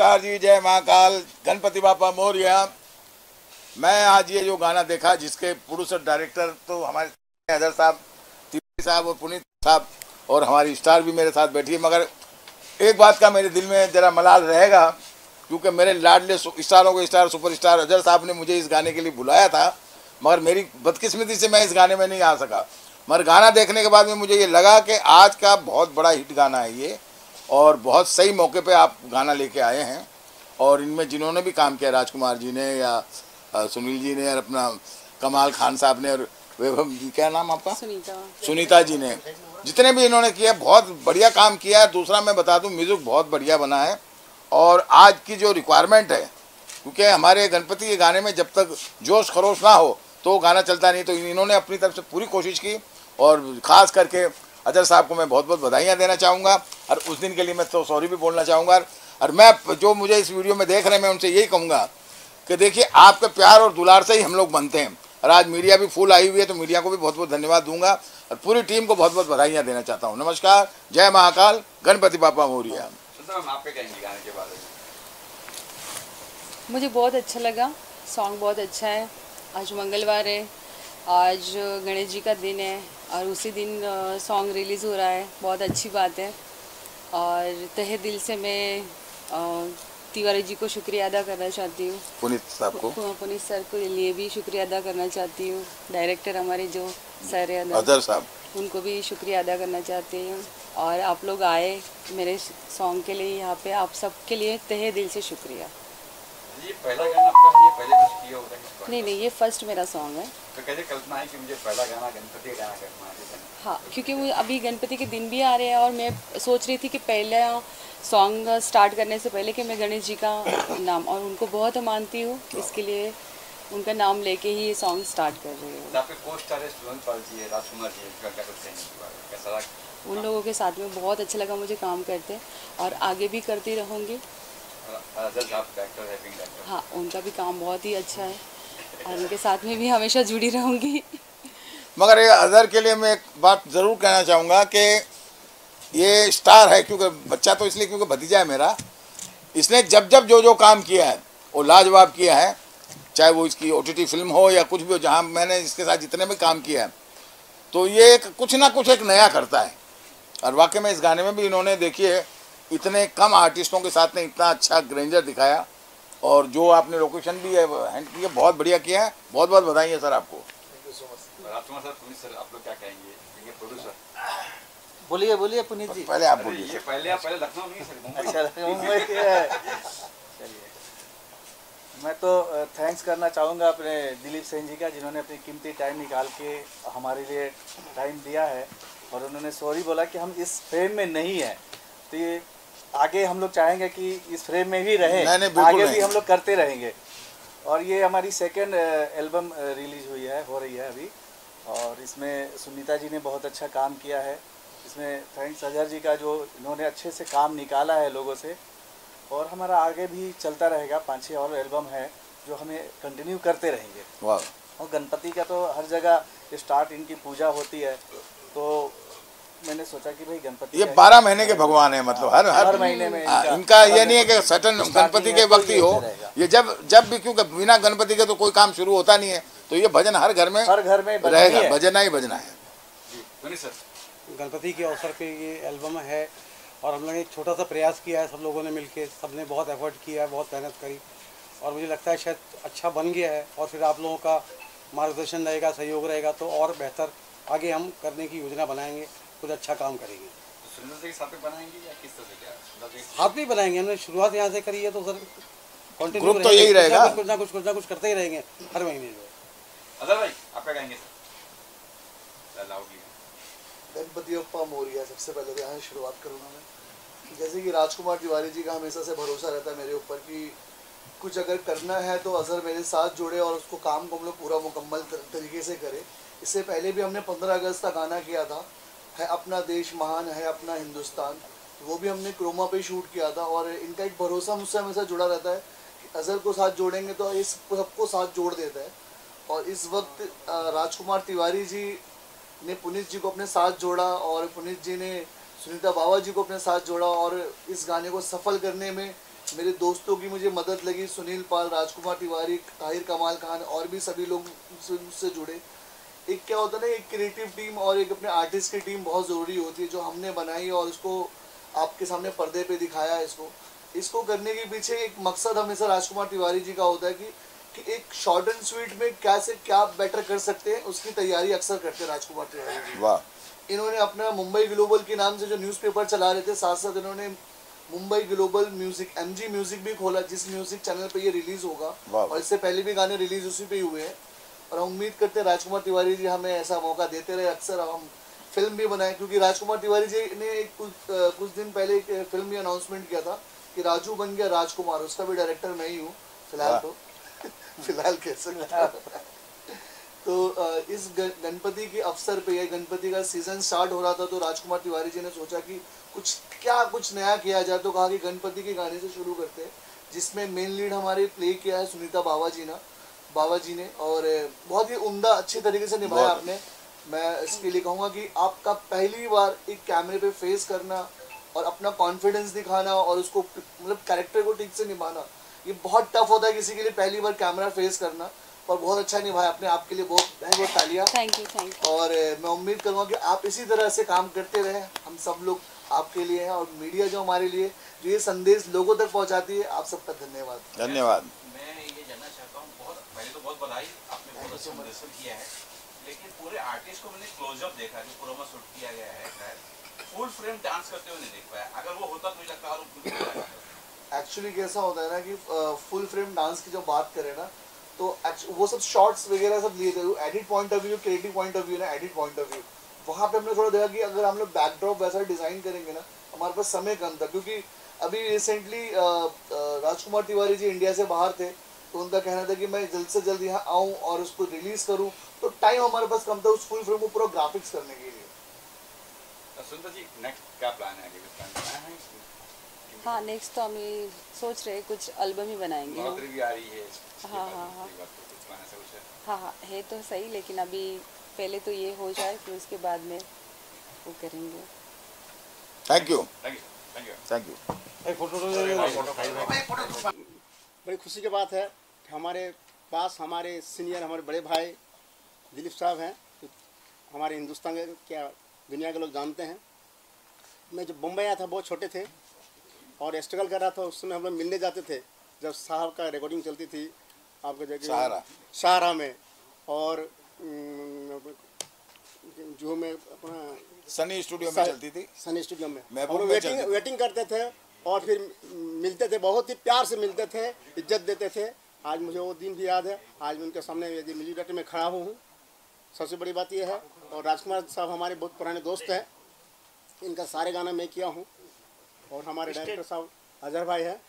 नमस्कार जी, जय महाकाल। गणपति बापा मौर्य। मैं आज ये जो गाना देखा, जिसके प्रोड्यूसर डायरेक्टर तो हमारे अजहर साहब तिवारी साहब और पुनीत साहब और हमारी स्टार भी मेरे साथ बैठी है। मगर एक बात का मेरे दिल में ज़रा मलाल रहेगा, क्योंकि मेरे लाडले स्टारों के स्टार सुपर स्टार अजहर साहब ने मुझे इस गाने के लिए बुलाया था, मगर मेरी बदकिस्मती से मैं इस गाने में नहीं आ सका। मगर गाना देखने के बाद में मुझे ये लगा कि आज का बहुत बड़ा हिट गाना है ये। और बहुत सही मौके पे आप गाना लेके आए हैं। और इनमें जिन्होंने भी काम किया राजकुमार जी ने या सुनील जी ने और अपना कमाल खान साहब ने और वैभव जी क्या नाम आपका? सुनीता। सुनीता जी ने। जितने भी इन्होंने किया बहुत बढ़िया काम किया है। दूसरा मैं बता दूँ म्यूज़िक बहुत बढ़िया बना है। और आज की जो रिक्वायरमेंट है क्योंकि हमारे गणपति के गाने में जब तक जोश खरोश ना हो तो गाना चलता नहीं। तो इन्होंने अपनी तरफ़ से पूरी कोशिश की और ख़ास करके अजहर साहब को मैं बहुत बहुत बधाइयाँ देना चाहूँगा और उस दिन के लिए मैं तो सॉरी भी बोलना चाहूँगा और मैं जो मुझे इस वीडियो में देख रहे हैं मैं उनसे यही कहूँगा कि देखिए आपके प्यार और दुलार से ही हम लोग बनते हैं और आज मीडिया भी फुल आई हुई है तो मीडिया को भी बहुत बहुत धन्यवाद दूँगा और पूरी टीम को बहुत बहुत बधाइयाँ देना चाहता हूँ। नमस्कार जय महाकाल गणपति बापा मोरिया। मुझे बहुत अच्छा लगा सॉन्ग बहुत अच्छा है आज मंगलवार है आज गणेश जी का दिन है और उसी दिन सॉन्ग रिलीज़ हो रहा है। बहुत अच्छी बात है। और तहे दिल से मैं तिवारी जी को शुक्रिया अदा करना चाहती हूँ। पुनीत साहब को? पुनीत सर के लिए भी शुक्रिया अदा करना चाहती हूँ। डायरेक्टर हमारे जो सर है अदा अजहर साहब? उनको भी शुक्रिया अदा करना चाहती हूँ। और आप लोग आए मेरे सॉन्ग के लिए यहाँ पे आप सबके लिए तहे दिल से शुक्रिया। ये पहला गाना आपका है ये पहले कुछ किया है पर? नहीं नहीं ये फ़र्स्ट मेरा सॉन्ग है। तो कैसे कल्पना है कि मुझे पहला गाना गणपति का गाना करना है? हाँ क्योंकि वो अभी गणपति के दिन भी आ रहे हैं और मैं सोच रही थी कि पहला सॉन्ग स्टार्ट करने से पहले कि मैं गणेश जी का नाम और उनको बहुत मानती हूँ इसके लिए उनका नाम लेके ही ये सॉन्ग स्टार्ट कर रही हूँ। तो उन लोगों के साथ में बहुत अच्छा लगा मुझे काम करते और आगे भी करती रहूँगी। हाँ उनका भी काम बहुत ही अच्छा है। और उनके साथ में भी हमेशा जुड़ी रहूँगी। मगर ये अजहर के लिए मैं एक बात ज़रूर कहना चाहूँगा कि ये स्टार है, क्योंकि बच्चा तो इसलिए क्योंकि भतीजा है मेरा। इसने जब जब जो जो काम किया है, वो लाजवाब किया है, चाहे वो इसकी ओटीटी फ़िल्म हो या कुछ भी हो, जहाँ मैंने इसके साथ जितने भी काम किया है तो ये एक कुछ ना कुछ एक नया करता है। और वाकई में इस गाने में भी इन्होंने, देखिए, इतने कम आर्टिस्टों के साथ ने इतना अच्छा ग्रेंजर दिखाया। और जो आपने लोकेशन भी है हैंड किया बहुत बढ़िया किया है। बहुत बहुत बधाई है सर आपको। राजकुमार सर पुनीत सर आप लोग क्या कहेंगे? ये प्रोड्यूसर बोलिए बोलिए पुनीत जी। पहले आप बोलिए पहले आप पहले लखनऊ नहीं अच्छा मुंबई है मैं तो थैंक्स करना चाहूँगा अपने दिलीप सेन जी का जिन्होंने अपनी कीमती टाइम निकाल के हमारे लिए टाइम दिया है। और उन्होंने सॉरी बोला कि हम इस फ्रेम में नहीं हैं। तो ये आगे हम लोग चाहेंगे कि इस फ्रेम में ही रहे। नहीं, नहीं, आगे नहीं। भी हम लोग करते रहेंगे। और ये हमारी सेकेंड एल्बम रिलीज़ हुई है हो रही है अभी। और इसमें सुनीता जी ने बहुत अच्छा काम किया है। इसमें थैंक्स अजहर जी का जो इन्होंने अच्छे से काम निकाला है लोगों से। और हमारा आगे भी चलता रहेगा। पाँच छः और एल्बम है जो हमें कंटिन्यू करते रहेंगे। और गणपति का तो हर जगह स्टार्ट इनकी पूजा होती है। तो मैंने सोचा कि भाई गणपति ये बारह महीने के भगवान है मतलब हर हर महीने में हाँ, इनका- इनका ये नहीं है कि सटन गणपति के वक्त ही हो ये जब जब भी क्योंकि बिना गणपति के तो कोई काम शुरू होता नहीं है। तो ये भजन हर घर में हर घर में रहेगा भजना ही। भजना है जी पुनीत सर। गणपति के अवसर पे ये एल्बम है और हम लोग ने एक छोटा सा प्रयास किया है सब लोगों ने मिलके सबने बहुत एफर्ट किया है बहुत मेहनत करी और मुझे लगता है शायद अच्छा बन गया है और फिर आप लोगों का मार्गदर्शन रहेगा सहयोग रहेगा तो और बेहतर आगे हम करने की योजना बनाएँगे। कुछ अच्छा काम करेंगे। सुनीता जी के साथ में बनाएँगे या किस तरह से क्या? सुनीता जी हाथ भी बनाएँगे हमने शुरुआत यहाँ से करी है तो सर कंटिन्यू ग्रुप तो यही रहेगा। कुछ ना कुछ कुछ ना कुछ करते ही रहेंगे हर महीने जो भाई आप क्या कहेंगे सर? गणपति अप्पा मोरिया सबसे पहले तो यहाँ शुरुआत करूँगा मैं। जैसे कि राजकुमार तिवारी जी का हमेशा से भरोसा रहता है मेरे ऊपर कि कुछ अगर करना है तो अजहर मेरे साथ जुड़े और उसको काम को हम लोग पूरा मुकम्मल तरीके से करें। इससे पहले भी हमने पंद्रह अगस्त का गाना किया था। है, अपना देश महान है, अपना हिंदुस्तान। वो भी हमने क्रोमा पे शूट किया था और इनका एक भरोसा मुझसे हमेशा जुड़ा रहता है अजहर को साथ जोड़ेंगे तो इस सबको साथ जोड़ देता है। और इस वक्त राजकुमार तिवारी जी ने पुनीत जी को अपने साथ जोड़ा और पुनीत जी ने सुनीता बाबा जी को अपने साथ जोड़ा और इस गाने को सफल करने में मेरे दोस्तों की मुझे मदद लगी। सुनील पाल, राजकुमार तिवारी, ताहिर कमाल खान और भी सभी लोग मुझसे जुड़े। एक क्या होता है ना एक क्रिएटिव टीम और एक अपने आर्टिस्ट की टीम बहुत ज़रूरी होती है जो हमने बनाई और उसको आपके सामने पर्दे पे दिखाया है इसको। इसको करने के पीछे एक मकसद हमेशा राजकुमार तिवारी जी का होता है कि कि एक शॉर्ट एंड स्वीट में क्या से क्या बेटर कर सकते हैं उसकी तैयारी अक्सर करते हैं राजकुमार तिवारी जी। वाह। इन्होंने अपना मुंबई ग्लोबल के नाम से जो न्यूज़पेपर चला रहे थे साथ साथ इन्होंने Mumbai global music MG music भी खोला जिस म्यूज़िक चैनल पे ये रिलीज़ होगा। और इससे पहले भी गाने रिलीज़ उसी पे हुए हैं। और हम उम्मीद करते हैं राजकुमार तिवारी जी हमें ऐसा मौका देते रहे अक्सर हम फ़िल्म भी बनाए क्योंकि राजकुमार तिवारी जी ने एक कुछ कुछ दिन पहले एक फ़िल्म भी अनाउंसमेंट किया था कि राजू बन गया राजकुमार उसका भी डायरेक्टर मैं ही हूँ फ़िलहाल तो। फ़िलहाल कह सकता तो इस गणपति के अवसर पे या गणपति का सीज़न स्टार्ट हो रहा था तो राजकुमार तिवारी जी ने सोचा कि कुछ क्या कुछ नया किया जाए तो कहा कि गणपति के गाने से शुरू करते हैं जिसमें मेन लीड हमारे प्ले किया है सुनीता बाबा जी ना। बाबा जी ने और बहुत ही उम्दा अच्छे तरीके से निभाया आपने। मैं इसके लिए कहूँगा कि आपका पहली बार एक कैमरे पे फेस करना और अपना कॉन्फिडेंस दिखाना और उसको मतलब कैरेक्टर को ठीक से निभाना ये बहुत टफ होता है किसी के लिए पहली बार कैमरा फेस करना और बहुत अच्छा निभाया आपने। आपके लिए बहुत बहुत बहुत तालियाँ। थैंक यू थैंक यू और मैं उम्मीद करूँगा कि आप इसी तरह से काम करते रहें। हम सब लोग आपके लिए हैं और मीडिया जो हमारे लिए जो ये संदेश लोगों तक पहुँचाती है आप सबका धन्यवाद। धन्यवाद मैं ये जानना चाहता हूँ बहुत पहले तो बहुत बधाई आपने बहुत अच्छा किया है। लेकिन पूरे आर्टिस्ट को मैंने क्लोजअप देखा जो प्रोमो शूट किया गया है फुल फ्रेम डांस करते हुए नहीं देख पाया। अगर वो होता तो लगता और। एक्चुअली कैसा होता है ना कि फुल फ्रेम डांस की जब बात करें ना तो वो सब शॉर्ट्स वगैरह सब लिए थे। Edit point of view creative point of view ना एडिट पॉइंट ऑफ़ व्यू वहाँ पे हमने थोड़ा देखा कि अगर हम लोग बैकड्रॉप वैसा डिज़ाइन करेंगे ना, हमारे पास समय कम था। क्योंकि अभी रिसेंटली राजकुमार तिवारी जी इंडिया से बाहर थे। तो उनका कहना था कि मैं जल्द से जल्द यहाँ आऊँ और उसको रिलीज़ करूँ। तो टाइम हमारे पास कम था उस फुल फ्रेम को पूरा ग्राफिक्स करने के लिए। तो जी नेक्स्ट क्या प्लान है? है हाँ नेक्स्ट तो हम ये सोच रहे हैं कुछ एल्बम ही बनाएँगे भी आ रही है। हाँ, हाँ, हाँ। तो है? हाँ हाँ है तो सही लेकिन अभी पहले तो ये हो जाए फिर उसके बाद में वो करेंगे। Thank you thank you thank you बड़ी खुशी की बात है। कि हमारे पास हमारे सीनियर हमारे बड़े भाई दिलीप साहब हैं। जो हमारे हिंदुस्तान के क्या दुनिया के लोग जानते हैं। मैं जब मुंबई आया था बहुत छोटे थे और स्ट्रगल कर रहा था उस समय हम लोग मिलने जाते थे जब साहब का रिकॉर्डिंग चलती थी आपके जगह। सहारा। सहारा में। और जो में अपना सनी स्टूडियो में चलती थी। सनी स्टूडियो में। में वेटिंग वेटिंग करते थे। और फिर मिलते थे बहुत ही प्यार से मिलते थे इज़्ज़त देते थे। आज मुझे वो दिन भी याद है। आज मैं उनके सामने यदि म्यूज़िक डायरेक्टर में खड़ा हुआ हूँ। सबसे बड़ी बात यह है और राजकुमार साहब हमारे बहुत पुराने दोस्त हैं। इनका सारे गाना मैं किया हूँ। और हमारे डायरेक्टर साहब अजहर भाई हैं।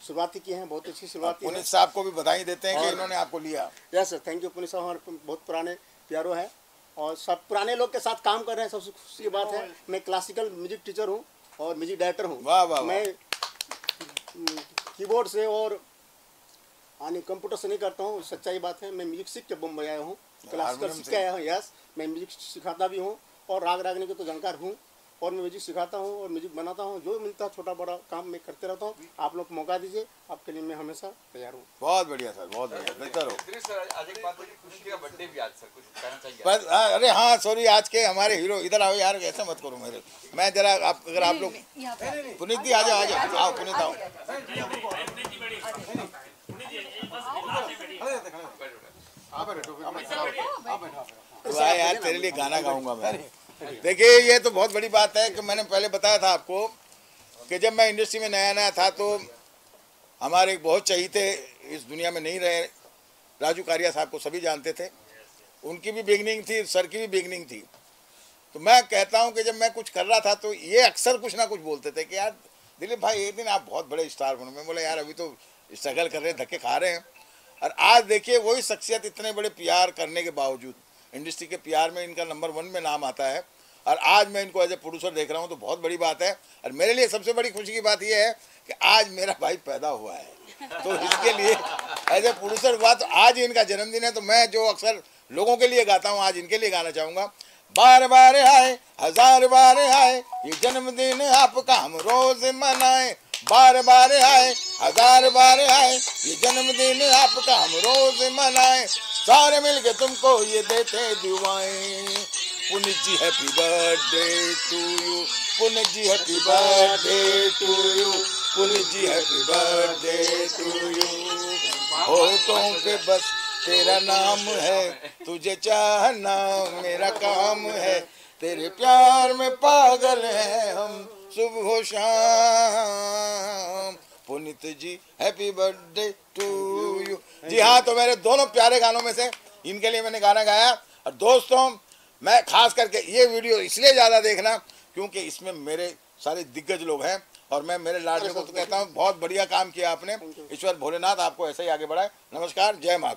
शुरुआती की हैं बहुत अच्छी शुरुआती पुनीत साहब को भी बधाई देते हैं कि इन्होंने आपको लिया। Yes sir thank you Puneet साहब। हमारे बहुत पुराने प्यारो हैं। और सब पुराने लोग के साथ काम कर रहे हैं। सबसे खुशी की बात है मैं क्लासिकल म्यूज़िक टीचर हूँ। और म्यूज़िक डायरेक्टर हूँ। वाह, वाह। मैं कीबोर्ड से और यानी कंप्यूटर से नहीं करता हूँ सच्चाई बात है। मैं म्यूज़िक सीख के बम्बई आया हूँ। क्लासिकल हारमोनियम सीख के आया हूँ यस मैं म्यूज़िक सिखाता भी हूँ और राग रागने के तो जानकार हूँ। और मैं म्यूज़िक सिखाता हूँ और म्यूज़िक बनाता हूँ। जो मिलता है छोटा बड़ा काम मैं करते रहता हूँ। आप लोग मौका दीजिए। आपके लिए मैं हमेशा तैयार हूँ। बहुत बढ़िया सर बहुत बढ़िया। बेहतर हो। दिनेश सर आज एक बात है कि खुशी का बर्थडे भी आज सर कुछ कहना चाहिए? बस अरे हाँ सॉरी आज के हमारे हीरो इधर आओ यार ऐसा मत करो मेरे। मैं जरा आप अगर आप लोग पुनीत जी आ जाओ आ जाओ। आओ पुनीत आओ। तो यार तेरे लिए गाना गाऊँगा मैं। देखिए, ये तो बहुत बड़ी बात है कि मैंने पहले बताया था आपको कि जब मैं इंडस्ट्री में नया नया था तो हमारे बहुत चहीते इस दुनिया में नहीं रहे। राजू कारिया साहब को सभी जानते थे। उनकी भी बिगनिंग थी, सर की भी बिगनिंग थी। तो मैं कहता हूँ कि जब मैं कुछ कर रहा था तो ये अक्सर कुछ ना कुछ बोलते थे कि यार, दिलीप भाई, एक दिन आप बहुत बड़े स्टार बनो। मैं बोला, यार, अभी तो स्ट्रगल कर रहे हैं, धक्के खा रहे हैं। और आज देखिए, वही शख्सियत इतने बड़े प्यार करने के बावजूद इंडस्ट्री के प्यार में इनका नंबर वन में नाम आता है। और आज मैं इनको एज ए प्रोड्यूसर देख रहा हूँ तो बहुत बड़ी बात है। और मेरे लिए सबसे बड़ी खुशी की बात यह है कि आज मेरा भाई पैदा हुआ है। तो इसके लिए एज ए प्रोड्यूसर हुआ तो आज इनका जन्मदिन है तो मैं जो अक्सर लोगों के लिए गाता हूँ, आज इनके लिए गाना चाहूँगा। बार बार आए, हज़ार बार आए, ये जन्मदिन आपका हम रोज मनाए। बार बार आए, हज़ार बार आए, ये जन्मदिन आपका हम रोज मनाए। सारे मिलके तुमको ये देते दुआएँ Puneet ji happy birthday to you Puneet ji happy birthday to you Puneet ji happy birthday to you होठों पे बस तेरा नाम है। तुझे चाहना मेरा काम है। तेरे प्यार में पागल हैं हम। सुबह शाम। Puneet ji happy birthday to you जी हाँ तो मेरे दोनों प्यारे गानों में से इनके लिए मैंने गाना गाया। और दोस्तों मैं खास करके ये वीडियो इसलिए ज़्यादा देखना क्योंकि इसमें मेरे सारे दिग्गज लोग हैं और मैं मेरे लाडले को तो कहता हूँ बहुत बढ़िया काम किया आपने। ईश्वर भोलेनाथ आपको ऐसे ही आगे बढ़ाए। नमस्कार जय माता